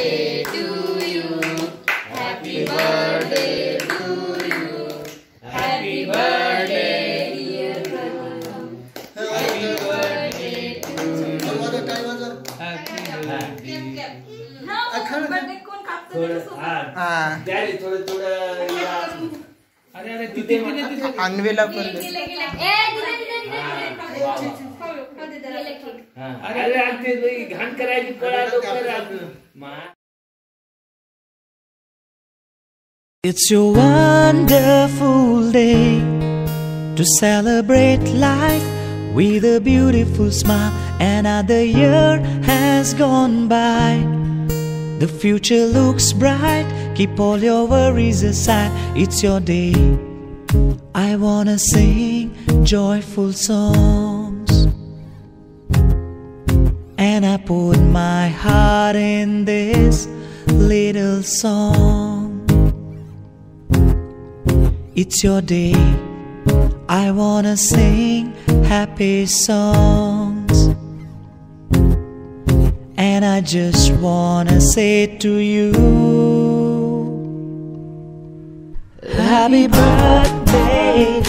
birthday to you. Happy birthday to you. Happy birthday, dear Karan. Happy birthday to you. वाजव, टाळी वाजव. हा, birthday कोण कापतं त्याच्यासोबत? हा द्यारे थोडं थोडं या. अरे अरे तिथे तिथे तिथे अन्वेला पण It's your wonderful day to celebrate life with a beautiful smile. Another year has gone by. The future looks bright, keep all your worries aside. It's your day. I wanna sing joyful songs. And I put my heart in this little song. It's your day. I wanna sing happy songs. And I just wanna say to you Happy birthday,